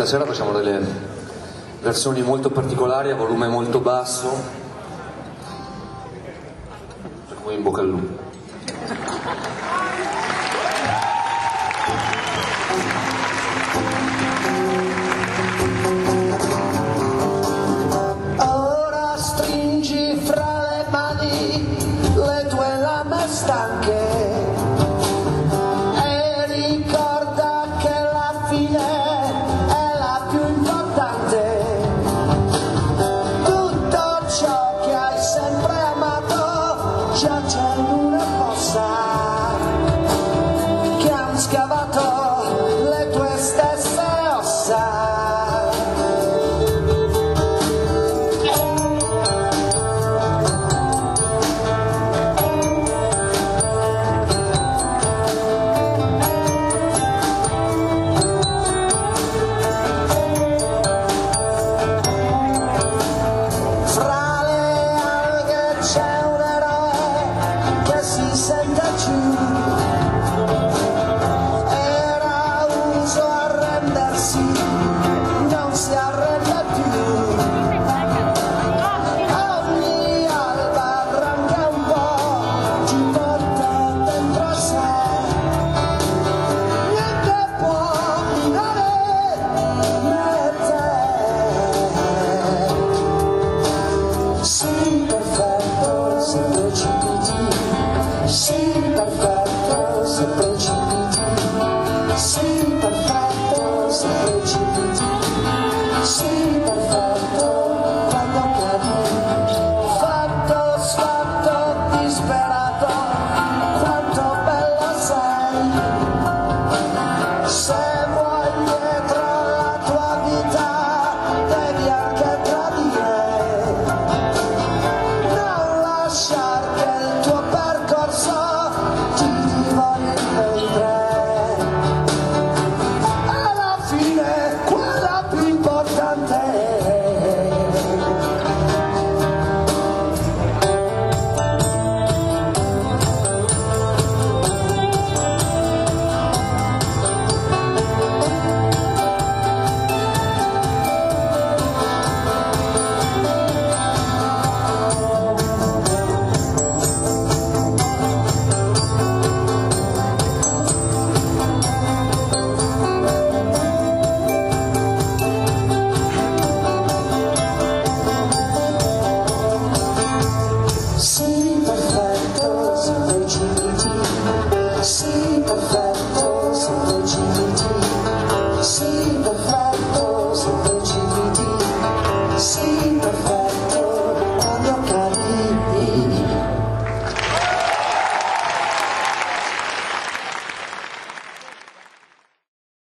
Stasera facciamo delle versioni molto particolari a volume molto basso, come in bocca al lupo. Ora stringi fra le mani le tue lame stanche shut So